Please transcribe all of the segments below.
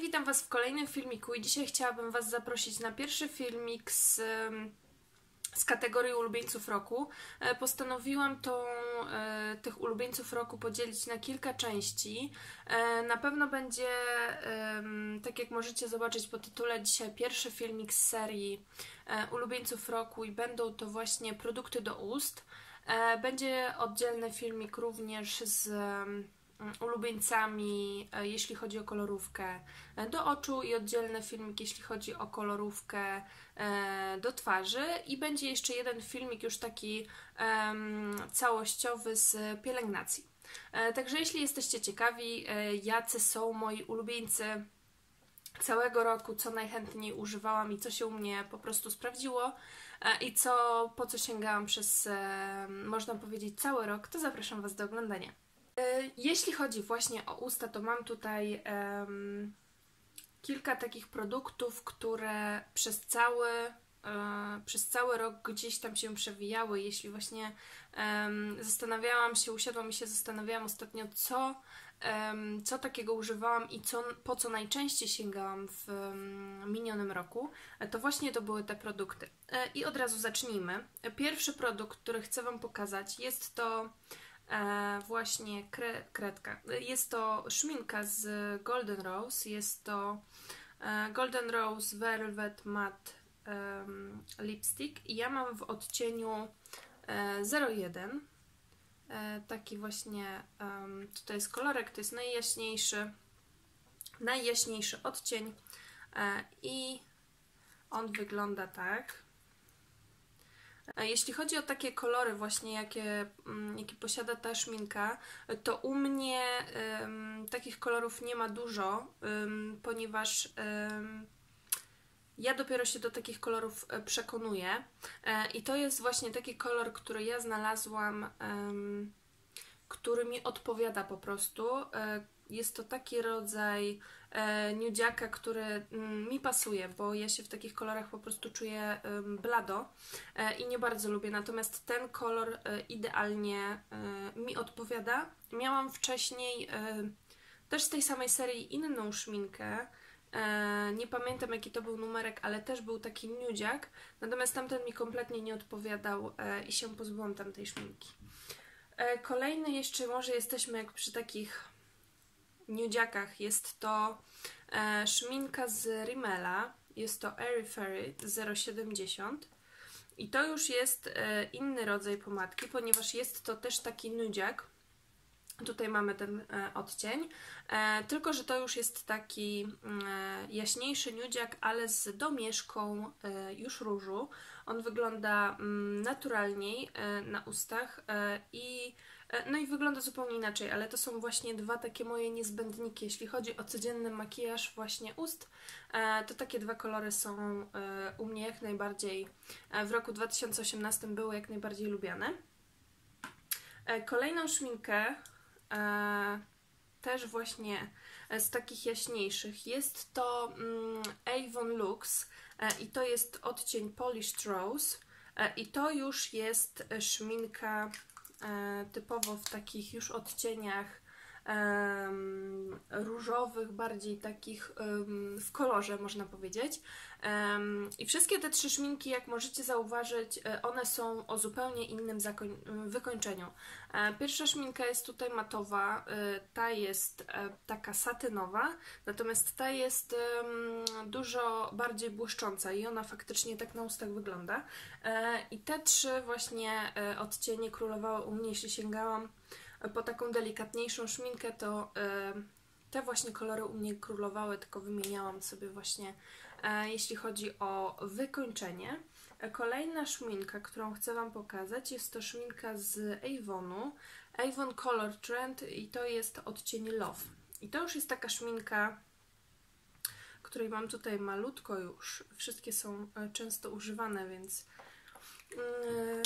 Witam Was w kolejnym filmiku i dzisiaj chciałabym Was zaprosić na pierwszy filmik z, z kategorii ulubieńców roku. E, postanowiłam tą, e, tych ulubieńców roku podzielić na kilka części. E, na pewno będzie, tak jak możecie zobaczyć po tytule, dzisiaj pierwszy filmik z serii ulubieńców roku i będą to właśnie produkty do ust. Będzie oddzielny filmik również z ulubieńcami, e, jeśli chodzi o kolorówkę e, do oczu i oddzielny filmik, jeśli chodzi o kolorówkę e, do twarzy i będzie jeszcze jeden filmik już taki całościowy z pielęgnacji. Także jeśli jesteście ciekawi, jacy są moi ulubieńcy całego roku, co najchętniej używałam i co się u mnie po prostu sprawdziło i co, po co sięgałam przez, można powiedzieć, cały rok, to zapraszam Was do oglądania. E, jeśli chodzi właśnie o usta, to mam tutaj um, kilka takich produktów, które przez cały, e, przez cały rok gdzieś tam się przewijały. Jeśli właśnie um, zastanawiałam się, usiadłam i się zastanawiałam ostatnio, co, um, co takiego używałam i co, po co najczęściej sięgałam w minionym roku, e, to właśnie to były te produkty. I od razu zacznijmy. Pierwszy produkt, który chcę Wam pokazać, jest to właśnie kre, kredka. Jest to szminka z Golden Rose, jest to e, Golden Rose Velvet Matte um, Lipstick. I ja mam w odcieniu e, 01 e, taki właśnie um, tutaj jest kolorek, to jest najjaśniejszy najjaśniejszy odcień. E, i on wygląda tak jeśli chodzi o takie kolory właśnie, jakie, mm, jakie posiada ta szminka, to u mnie um, takich kolorów nie ma dużo, um, ponieważ um, ja dopiero się do takich kolorów e, przekonuję. E, I to jest właśnie taki kolor, który ja znalazłam, który mi odpowiada po prostu. E, jest to taki rodzaj nudziaka, który mm, mi pasuje, bo ja się w takich kolorach po prostu czuję blado e, i nie bardzo lubię. Natomiast ten kolor e, idealnie e, mi odpowiada. Miałam wcześniej e, też z tej samej serii inną szminkę. E, nie pamiętam jaki to był numerek, ale też był taki nudziak. Natomiast tamten mi kompletnie nie odpowiadał i się pozbyłam tamtej szminki. Kolejny jeszcze, może jesteśmy jak przy takich nudziakach. Jest to e, szminka z Rimmela. Jest to Airy Fairy 070. I to już jest e, inny rodzaj pomadki, ponieważ jest to też taki nudziak. Tutaj mamy ten e, odcień, e, tylko że to już jest taki mm, e, jaśniejszy nudziak, ale z domieszką e, już różu. On wygląda mm, naturalniej na ustach i E, no i wygląda zupełnie inaczej, ale to są właśnie dwa takie moje niezbędniki. Jeśli chodzi o codzienny makijaż właśnie ust, e, to takie dwa kolory są e, u mnie jak najbardziej w roku 2018 były jak najbardziej lubiane. Kolejną szminkę też właśnie z takich jaśniejszych. Jest to mm, Avon Lux i to jest odcień Polished Rose i to już jest szminka E, typowo w takich już odcieniach różowych, bardziej takich w kolorze, można powiedzieć. I wszystkie te trzy szminki, jak możecie zauważyć, e, one są o zupełnie innym wykończeniu. E, pierwsza szminka jest tutaj matowa, ta jest taka satynowa, natomiast ta jest dużo bardziej błyszcząca i ona faktycznie tak na ustach wygląda. I te trzy właśnie odcienie królowały u mnie, jeśli sięgałam po taką delikatniejszą szminkę, to e, te właśnie kolory u mnie królowały, tylko wymieniałam sobie właśnie, e, jeśli chodzi o wykończenie. E, kolejna szminka, którą chcę Wam pokazać, jest to szminka z Avonu, Avon Color Trend i to jest odcień Love. I to już jest taka szminka, której mam tutaj malutko już. Wszystkie są często używane, więc, yy,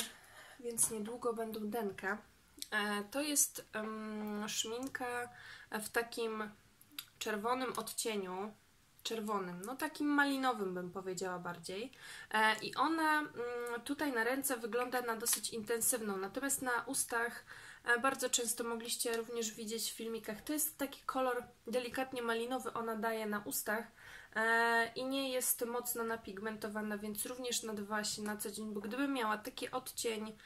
więc niedługo będą denka. E, to jest szminka w takim czerwonym odcieniu, czerwonym, no takim malinowym bym powiedziała bardziej. E, I ona mm, tutaj na ręce wygląda na dosyć intensywną, natomiast na ustach E, bardzo często mogliście również widzieć w filmikach. To jest taki kolor delikatnie malinowy, ona daje na ustach i nie jest mocno napigmentowana, więc również nadawała się na co dzień, bo gdybym miała taki odcień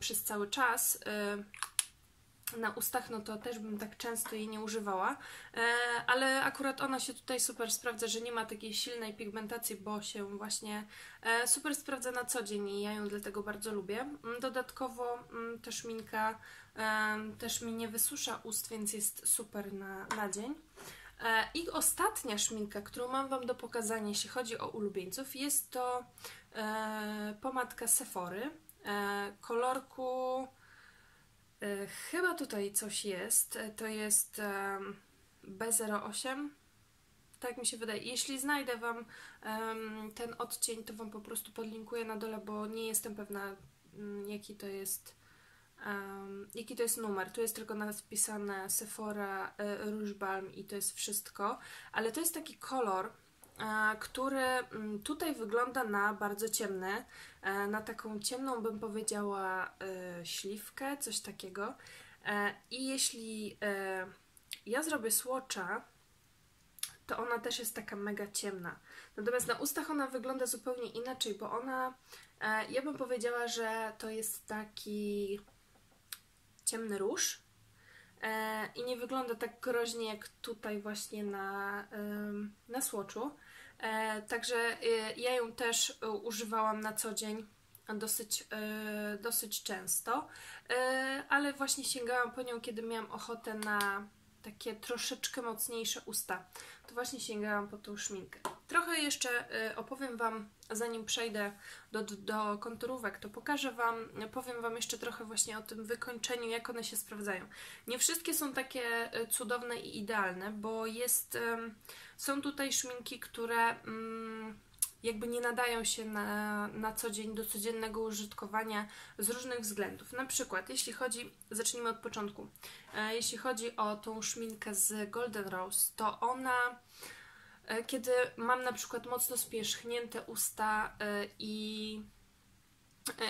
przez cały czas, na ustach, no to też bym tak często jej nie używała, e, ale akurat ona się tutaj super sprawdza, że nie ma takiej silnej pigmentacji, bo się właśnie e, super sprawdza na co dzień i ja ją dlatego bardzo lubię. Mm, dodatkowo mm, ta szminka e, też mi nie wysusza ust, więc jest super na, na dzień. I ostatnia szminka, którą mam Wam do pokazania, jeśli chodzi o ulubieńców, jest to pomadka Sephory kolorku E, chyba tutaj coś jest. E, to jest B08. Tak mi się wydaje. Jeśli znajdę Wam ten odcień, to Wam po prostu podlinkuję na dole, bo nie jestem pewna, mm, jaki to jest. Um, jaki to jest numer. Tu jest tylko napisane Sephora y, Rouge Balm i to jest wszystko, ale to jest taki kolor, który mm, tutaj wygląda na bardzo ciemny, e, na taką ciemną bym powiedziała e, śliwkę, coś takiego. E, I jeśli ja zrobię słocza, to ona też jest taka mega ciemna. Natomiast na ustach ona wygląda zupełnie inaczej, bo ona, ja bym powiedziała, że to jest taki ciemny róż, i nie wygląda tak groźnie jak tutaj właśnie na, na słoczu. E, także e, ja ją też e, używałam na co dzień dosyć, dosyć często, ale właśnie sięgałam po nią, kiedy miałam ochotę na takie troszeczkę mocniejsze usta. To właśnie sięgałam po tą szminkę. Trochę jeszcze opowiem Wam, zanim przejdę do, do konturówek, to pokażę Wam, powiem Wam jeszcze trochę właśnie o tym wykończeniu, jak one się sprawdzają. Nie wszystkie są takie cudowne i idealne, bo jest są tutaj szminki, które mm, jakby nie nadają się na, na co dzień do codziennego użytkowania z różnych względów. Na przykład, jeśli chodzi, zacznijmy od początku, e, jeśli chodzi o tą szminkę z Golden Rose, to ona, e, kiedy mam na przykład mocno spierzchnięte usta e, i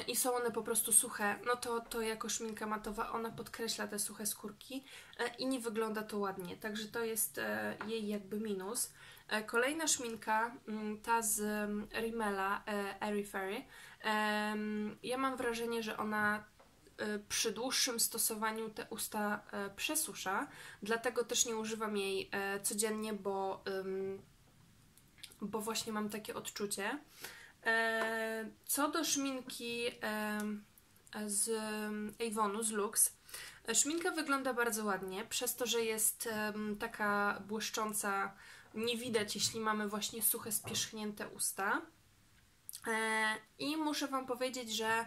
i są one po prostu suche, no to, to jako szminka matowa ona podkreśla te suche skórki e, i nie wygląda to ładnie, także to jest e, jej jakby minus. Kolejna szminka, mm, ta z mm, Rimmela Airy Fairy, ja mam wrażenie, że ona przy dłuższym stosowaniu te usta przesusza, dlatego też nie używam jej codziennie, bo, bo właśnie mam takie odczucie. E, co do szminki e, z Avonu, z Lux, e, szminka wygląda bardzo ładnie, przez to, że jest taka błyszcząca, nie widać, jeśli mamy właśnie suche, spierzchnięte usta. I muszę Wam powiedzieć, że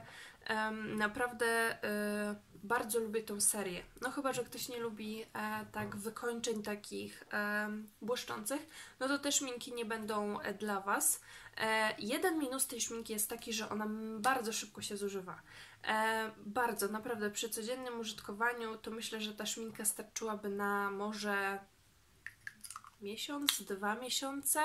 naprawdę bardzo lubię tą serię. No chyba, że ktoś nie lubi tak wykończeń takich błyszczących, no to te szminki nie będą dla Was. E, jeden minus tej szminki jest taki, że ona bardzo szybko się zużywa. E, bardzo, naprawdę. Przy codziennym użytkowaniu to myślę, że ta szminka starczyłaby na może miesiąc, dwa miesiące.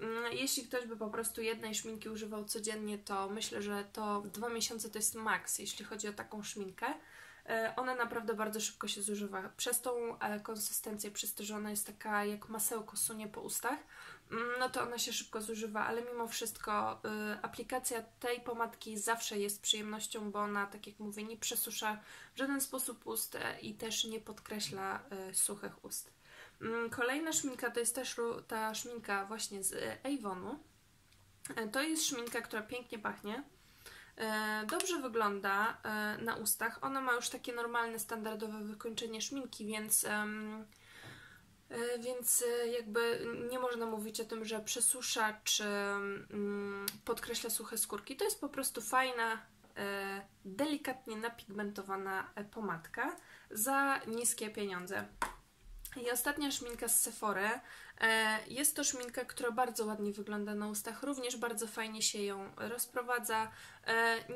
Mm, jeśli ktoś by po prostu jednej szminki używał codziennie, to myślę, że to dwa miesiące to jest maks, jeśli chodzi o taką szminkę. E, ona naprawdę bardzo szybko się zużywa. Przez tą konsystencję, przez to, że ona jest taka jak masełko sunie po ustach, Mm, no to ona się szybko zużywa, ale mimo wszystko y, aplikacja tej pomadki zawsze jest przyjemnością, bo ona, tak jak mówię, nie przesusza w żaden sposób ust e, i też nie podkreśla suchych ust. Y, kolejna szminka to jest też ta szminka właśnie z Avonu. E, to jest szminka, która pięknie pachnie. E, dobrze wygląda na ustach. Ona ma już takie normalne, standardowe wykończenie szminki, więc E, więc e, jakby nie można mówić o tym, że przesusza czy mm, podkreśla suche skórki. To jest po prostu fajna, e, delikatnie napigmentowana pomadka za niskie pieniądze. I ostatnia szminka z Sephory. Jest to szminka, która bardzo ładnie wygląda na ustach, również bardzo fajnie się ją rozprowadza.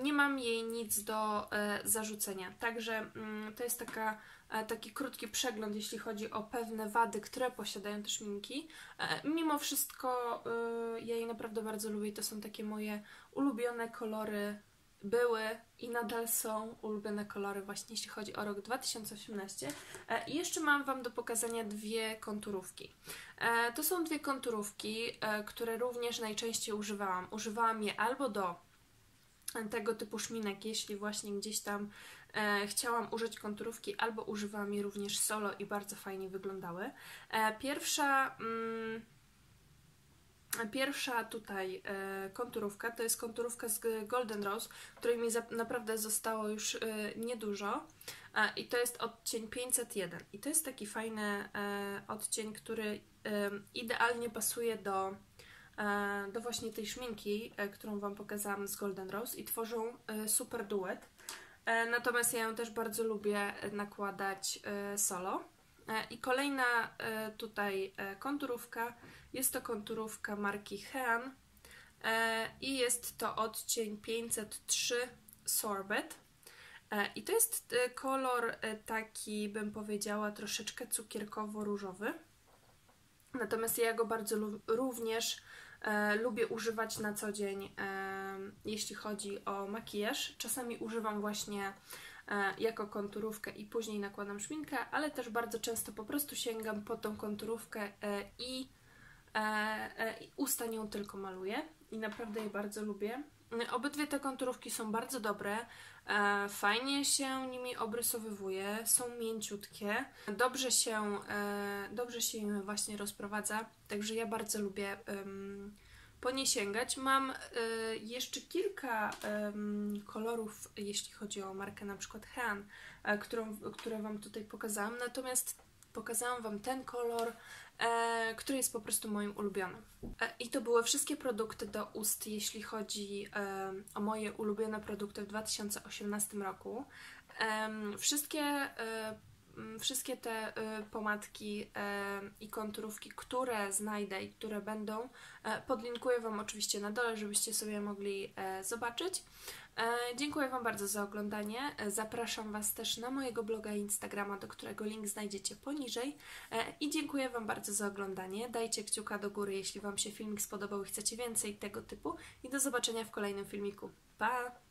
Nie mam jej nic do zarzucenia. Także mm, to jest taka E, taki krótki przegląd, jeśli chodzi o pewne wady, które posiadają te szminki. E, mimo wszystko e, ja jej naprawdę bardzo lubię i to są takie moje ulubione kolory były i nadal są ulubione kolory właśnie jeśli chodzi o rok 2018. E, I jeszcze mam Wam do pokazania dwie konturówki. E, to są dwie konturówki, e, które również najczęściej używałam. Używałam je albo do tego typu szminek, jeśli właśnie gdzieś tam chciałam użyć konturówki, albo używałam je również solo i bardzo fajnie wyglądały. Pierwsza... Mm, Pierwsza tutaj e, konturówka to jest konturówka z Golden Rose, której mi naprawdę zostało już e, niedużo e, i to jest odcień 501 i to jest taki fajny odcień, który idealnie pasuje do, do właśnie tej szminki, którą Wam pokazałam z Golden Rose i tworzą super duet. Natomiast ja ją też bardzo lubię nakładać solo. I kolejna tutaj konturówka jest to konturówka marki Hean e, i jest to odcień 503 Sorbet. E, I to jest e, kolor taki, bym powiedziała, troszeczkę cukierkowo-różowy. Natomiast ja go bardzo również e, lubię używać na co dzień, e, jeśli chodzi o makijaż. Czasami używam właśnie e, jako konturówkę i później nakładam szminkę, ale też bardzo często po prostu sięgam po tą konturówkę i E, e, usta nią tylko maluję i naprawdę je bardzo lubię. Obydwie te konturówki są bardzo dobre, e, fajnie się nimi obrysowywuje, są mięciutkie, dobrze się, dobrze się im właśnie rozprowadza, także ja bardzo lubię po nie sięgać. Mam jeszcze kilka kolorów, jeśli chodzi o markę na przykład Han, którą, które Wam tutaj pokazałam, natomiast pokazałam Wam ten kolor, e, który jest po prostu moim ulubionym. E, I to były wszystkie produkty do ust, jeśli chodzi e, o moje ulubione produkty w 2018 roku. wszystkie e, wszystkie te e, pomadki e, i konturówki, które znajdę i które będą, podlinkuję Wam oczywiście na dole, żebyście sobie mogli zobaczyć. E, dziękuję Wam bardzo za oglądanie. E, zapraszam Was też na mojego bloga i Instagrama, do którego link znajdziecie poniżej. E, I dziękuję Wam bardzo za oglądanie. Dajcie kciuka do góry, jeśli Wam się filmik spodobał i chcecie więcej tego typu. I do zobaczenia w kolejnym filmiku. Pa!